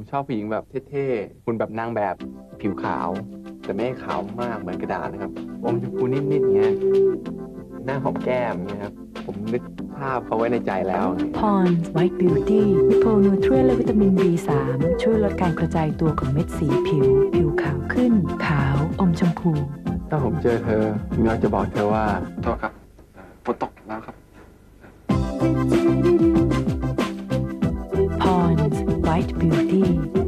ผมชอบผู้หญิงแบบเท่ๆคุณแบบนางแบบผิวขาว แต่ไม่ขาวมากเหมือนกระดาษนะครับอมชมพูนิดๆเงี้ยหน้าหอมแก้มเงี้ยครับผมนึกภาพเขาไว้ในใจแล้ว Pond's White Beauty วิโพนูเทรียและวิตามิน B3 ช่วยลดการกระจายตัวของเม็ดสีผิว ผิวขาวขึ้น ขาว อมชมพู ถ้าผมเจอเธอผมอยากจะบอกเธอว่าโทษครับฝนตกแล้วครับ white beauty.